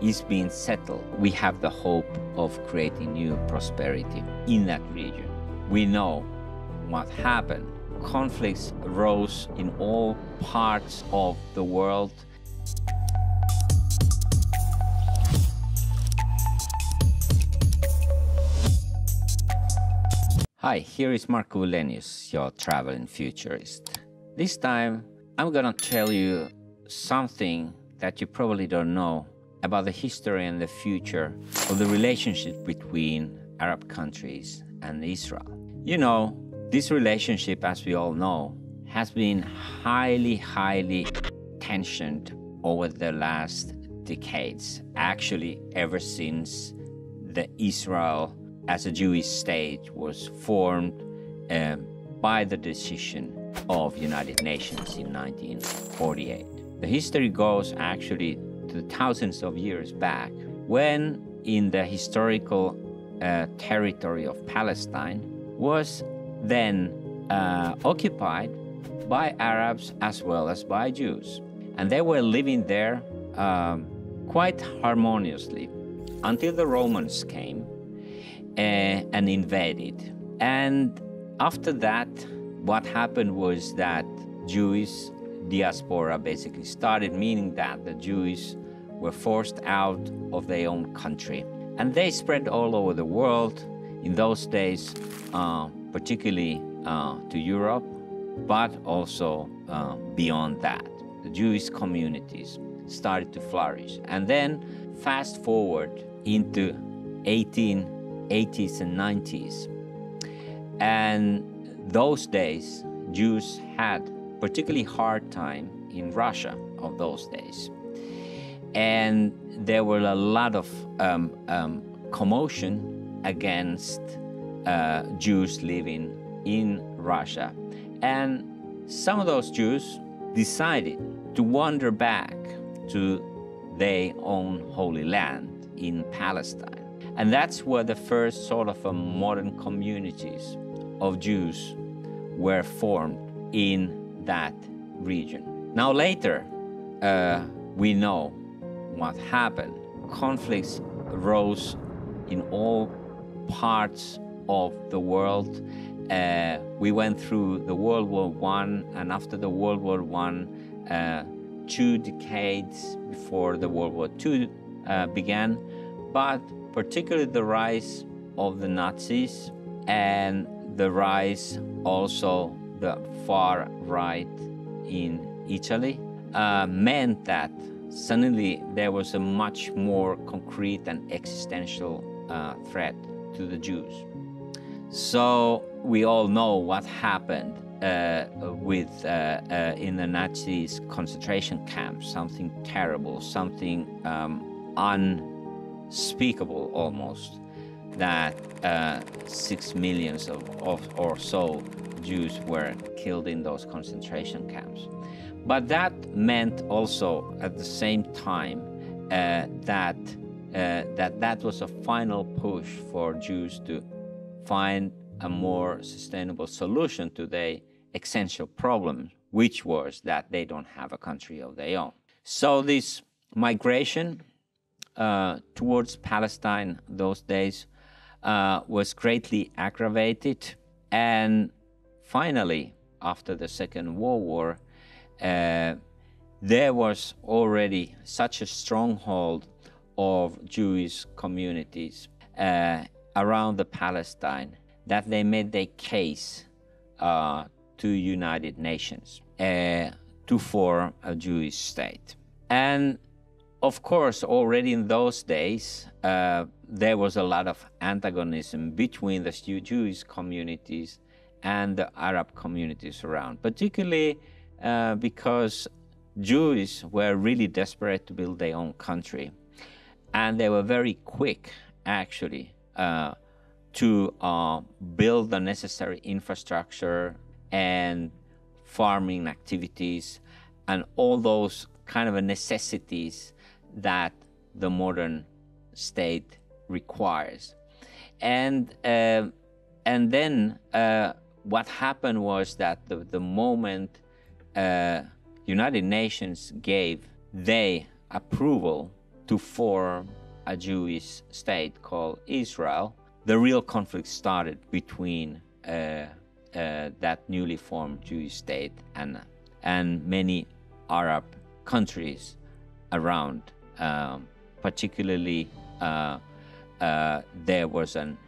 is being settled, we have the hope of creating new prosperity in that region. We know what happened. Conflicts arose in all parts of the world. Hi, here is Markku Wilenius, your traveling futurist. This time, I'm gonna tell you something that you probably don't know about the history and the future of the relationship between Arab countries and Israel. You know, this relationship, as we all know, has been highly, highly tensioned over the last decades. Actually, ever since the Israel as a Jewish state was formed um, by the decision of United Nations in 1948. The history goes actually to thousands of years back when in the historical uh, territory of Palestine was then uh, occupied by Arabs as well as by Jews. And they were living there um, quite harmoniously until the Romans came uh, and invaded. And after that, what happened was that Jewish diaspora basically started, meaning that the Jews were forced out of their own country. And they spread all over the world in those days, uh, particularly uh, to Europe, but also uh, beyond that. The Jewish communities started to flourish. And then fast forward into 1880s and 90s. And those days, Jews had particularly hard time in Russia of those days. And there were a lot of um, um, commotion against uh, Jews living in Russia. And some of those Jews decided to wander back to their own holy land in Palestine. And that's where the first sort of a modern communities of Jews were formed in that region. Now, later, uh, we know what happened. Conflicts arose in all parts of the world. Uh, we went through the World War One, and after the World War One, uh, two decades before the World War Two uh, began, but particularly the rise of the Nazis and the rise also the far right in Italy uh, meant that suddenly there was a much more concrete and existential uh, threat to the Jews. So we all know what happened uh, with uh, uh, in the Nazis' concentration camps. Something terrible, something um, unspeakable almost. That uh, six millions of, of or so Jews were killed in those concentration camps. But that meant also at the same time uh, that, uh, that that was a final push for Jews to find a more sustainable solution to their essential problem, which was that they don't have a country of their own. So this migration uh, towards Palestine those days uh, was greatly aggravated and finally, after the Second World War, uh, there was already such a stronghold of Jewish communities uh, around the Palestine that they made their case uh, to United Nations uh, to form a Jewish state. And of course, already in those days, uh, there was a lot of antagonism between the Jewish communities and the Arab communities around, particularly uh, because Jews were really desperate to build their own country. And they were very quick, actually, uh, to uh, build the necessary infrastructure and farming activities and all those kind of necessities that the modern state requires. And, uh, and then uh, what happened was that the, the moment uh, United Nations gave their approval to form a Jewish state called Israel, the real conflict started between uh, uh, that newly formed Jewish state and, and many Arab countries around. Um, particularly, uh, uh there was an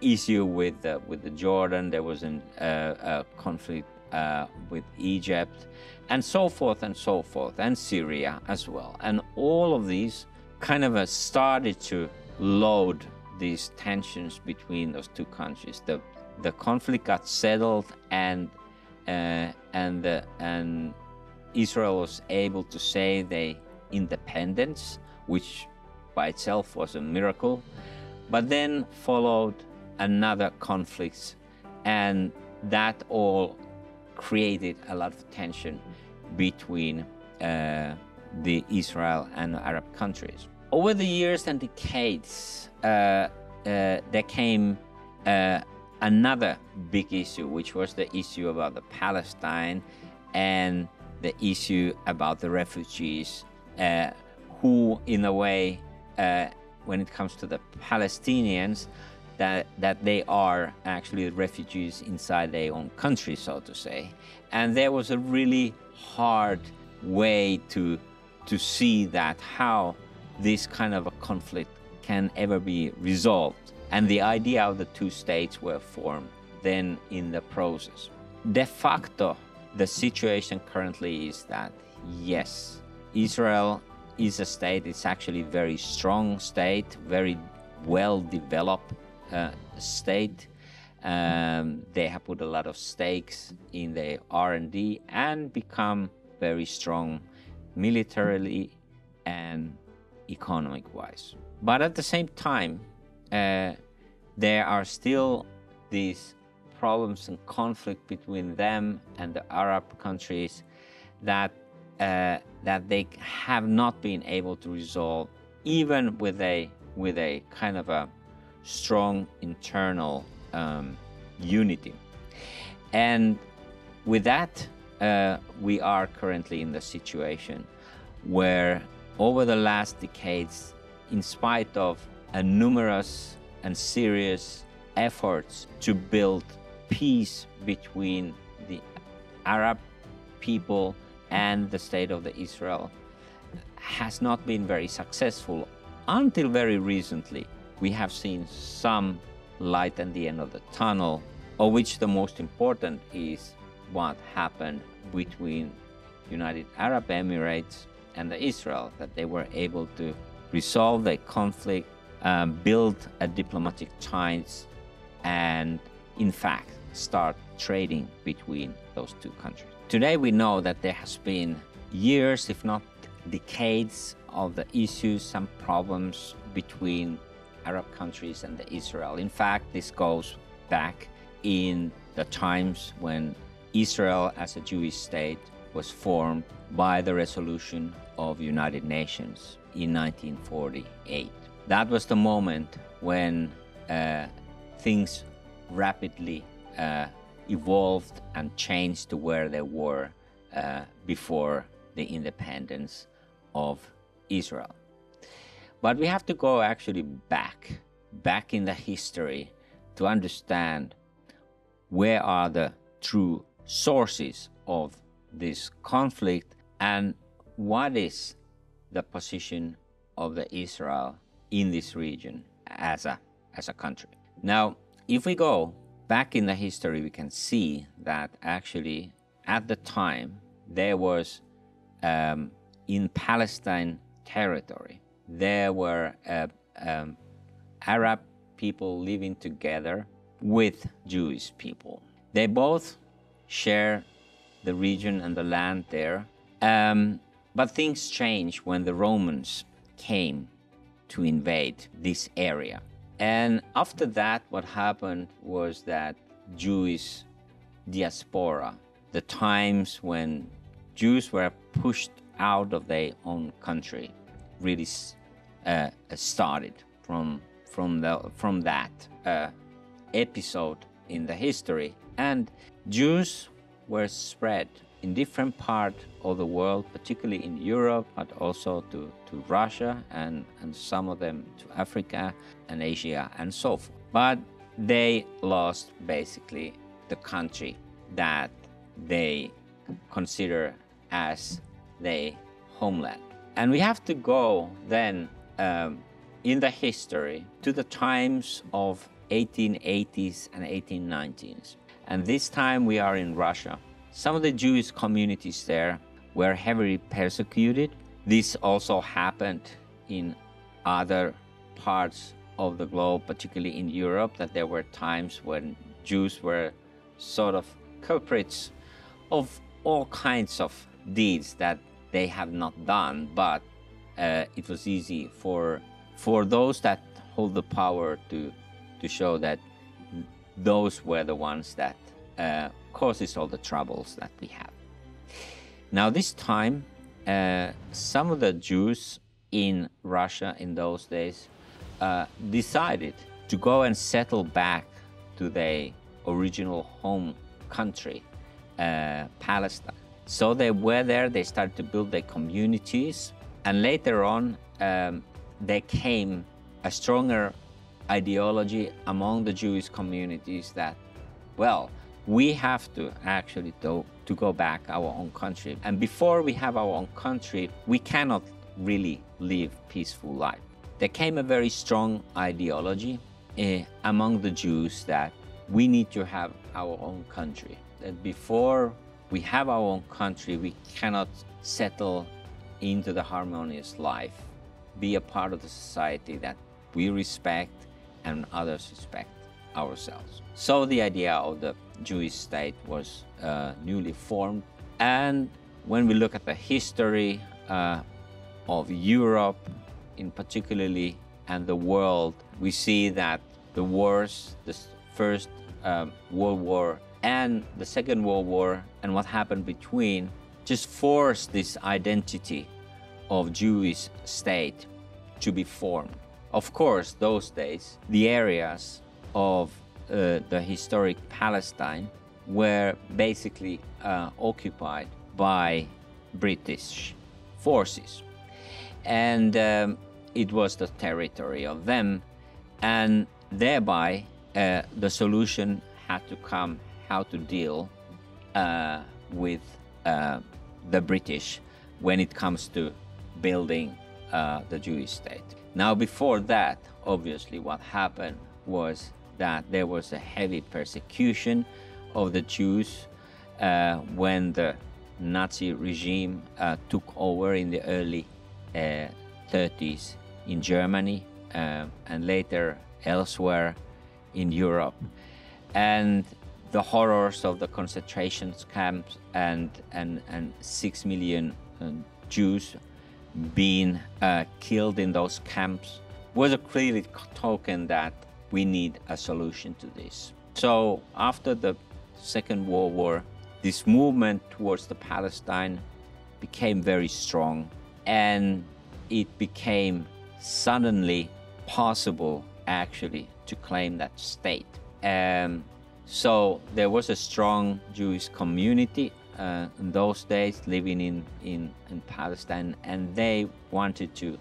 issue with with the Jordan. There was an, uh, a conflict uh, with Egypt, and so forth and so forth, and Syria as well. And all of these kind of started to load these tensions between those two countries. The the conflict got settled, and uh, and and Israel was able to say they independence, which by itself was a miracle. But then followed another conflict, and that all created a lot of tension between uh, the Israel and Arab countries. Over the years and decades, uh, uh, there came uh, another big issue, which was the issue about the Palestine and the issue about the refugees, uh, who, in a way, uh, when it comes to the Palestinians, that that they are actually refugees inside their own country, so to say. And there was a really hard way to to see that how this kind of a conflict can ever be resolved. And the idea of the two states were formed then in the process. De facto, the situation currently is that yes, Israel is a state, it's actually a very strong state, very well developed state. Um, they have put a lot of stakes in their R&D and become very strong militarily and economic-wise. But at the same time, uh, there are still these problems and conflict between them and the Arab countries that uh, that they have not been able to resolve, even with a with a kind of a strong internal um, unity. And with that, uh, we are currently in the situation where over the last decades, in spite of a numerous and serious efforts to build peace between the Arab people and the state of the Israel has not been very successful until very recently we have seen some light at the end of the tunnel, of which the most important is what happened between United Arab Emirates and Israel, that they were able to resolve the conflict, um, build a diplomatic ties, and in fact start trading between those two countries. Today we know that there has been years, if not decades, of the issues, some problems between Arab countries and Israel. In fact, this goes back in the times when Israel as a Jewish state was formed by the resolution of United Nations in 1948. That was the moment when uh, things rapidly uh, evolved and changed to where they were uh, before the independence of Israel. But we have to go actually back, back in the history to understand where are the true sources of this conflict and what is the position of the Israel in this region as a, as a country. Now, if we go back in the history, we can see that actually at the time there was um, in Palestine territory there were uh, um, Arab people living together with Jewish people. They both share the region and the land there. Um, but things changed when the Romans came to invade this area. And after that, what happened was that Jewish diaspora, the times when Jews were pushed out of their own country, really uh, started from from the from that uh, episode in the history, and Jews were spread in different parts of the world, particularly in Europe, but also to, to Russia and, and some of them to Africa and Asia and so forth. But they lost basically the country that they consider as their homeland. And we have to go then um, in the history to the times of 1880s and 1890s. And this time we are in Russia. Some of the Jewish communities there were heavily persecuted. This also happened in other parts of the globe, particularly in Europe, that there were times when Jews were sort of culprits of all kinds of deeds that they have not done, but uh, it was easy for for those that hold the power to to show that those were the ones that uh, causes all the troubles that we have. Now, this time, uh, some of the Jews in Russia in those days uh, decided to go and settle back to their original home country, uh, Palestine. So they were there, they started to build their communities, and later on, um, there came a stronger ideology among the Jewish communities that, well, we have to actually to, to go back our own country. And before we have our own country, we cannot really live peaceful life. There came a very strong ideology uh, among the Jews that we need to have our own country. That before we have our own country, we cannot settle into the harmonious life, be a part of the society that we respect and others respect ourselves. So the idea of the Jewish state was uh, newly formed. And when we look at the history uh, of Europe, in particularly, and the world, we see that the wars, the first um, World War and the Second World War, and what happened between, just forced this identity of Jewish state to be formed. Of course, those days, the areas of uh, the historic Palestine were basically uh, occupied by British forces. And um, it was the territory of them, and thereby uh, the solution had to come how to deal uh, with uh, the British when it comes to building uh, the Jewish state. Now, before that, obviously, what happened was that there was a heavy persecution of the Jews uh, when the Nazi regime uh, took over in the early 30s uh, in Germany and later elsewhere in Europe. And the horrors of the concentration camps and, and, and six million uh, Jews being uh, killed in those camps was a clear token that we need a solution to this. So after the Second World War, this movement towards the Palestine became very strong and it became suddenly possible actually to claim that state. Um, so there was a strong Jewish community uh, in those days living in, in, in Palestine, and they wanted to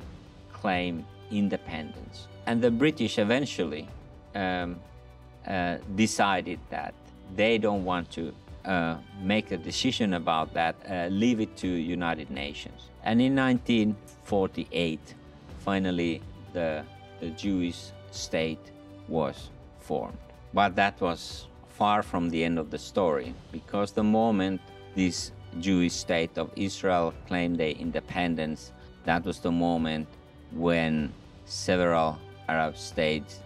claim independence. And the British eventually um, uh, decided that they don't want to uh, make a decision about that, uh, leave it to United Nations. And in 1948, finally, the, the Jewish state was formed. But that was far from the end of the story, because the moment this Jewish state of Israel claimed their independence, that was the moment when several Arab states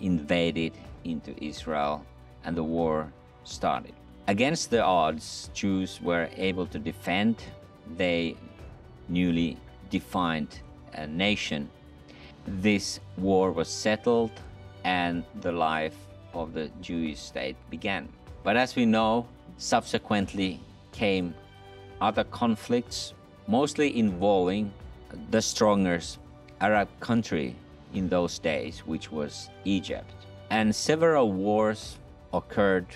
invaded into Israel and the war started. Against the odds, Jews were able to defend their newly defined uh, nation. This war was settled and the life of the Jewish state began. But as we know, subsequently came other conflicts, mostly involving the strongest Arab country in those days, which was Egypt. And several wars occurred,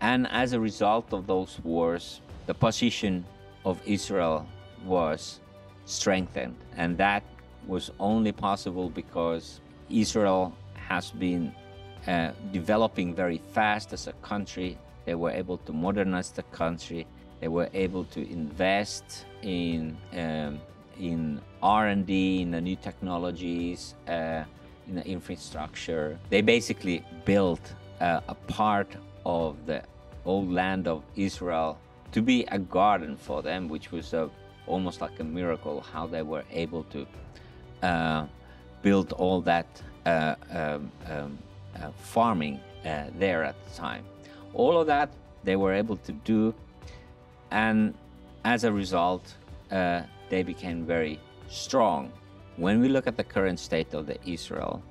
and as a result of those wars, the position of Israel was strengthened. And that was only possible because Israel has been uh, developing very fast as a country. They were able to modernize the country. They were able to invest in um, in R&D, in the new technologies, uh, in the infrastructure. They basically built uh, a part of the old land of Israel to be a garden for them, which was a, almost like a miracle how they were able to uh, build all that uh, um, um, farming uh, there at the time. All of that they were able to do, and as a result, uh, they became very strong. When we look at the current state of the Israel,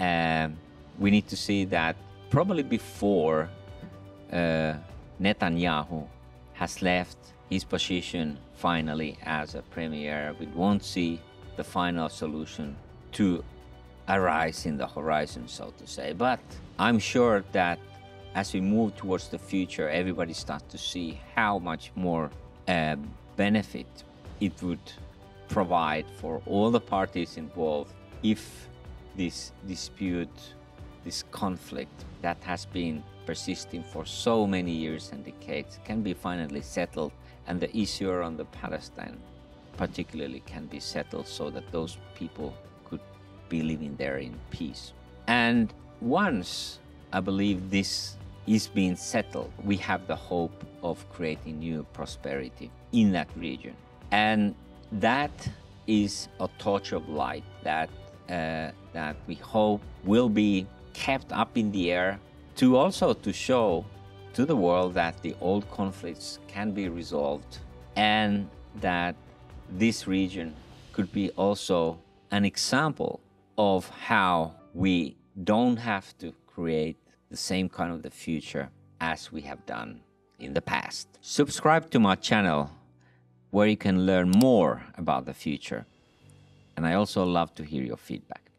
um, we need to see that probably before uh, Netanyahu has left his position finally as a premier, we won't see the final solution to arise in the horizon, so to say. But I'm sure that as we move towards the future, everybody starts to see how much more uh, benefit it would provide for all the parties involved if this dispute, this conflict that has been persisting for so many years and decades can be finally settled and the issue around the Palestine particularly can be settled so that those people be living there in peace. And once I believe this is being settled, we have the hope of creating new prosperity in that region. And that is a torch of light that uh, that we hope will be kept up in the air to also to show to the world that the old conflicts can be resolved and that this region could be also an example of how we don't have to create the same kind of the future as we have done in the past. Subscribe to my channel where you can learn more about the future. And I also love to hear your feedback.